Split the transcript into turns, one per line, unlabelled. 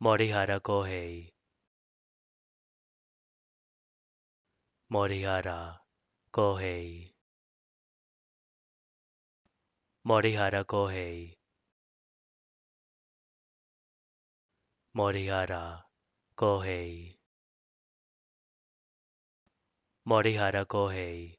머리하라 거헤이 머리하라 거헤이 머리하라 거헤이 머리하라 거헤이 머리하라 거헤이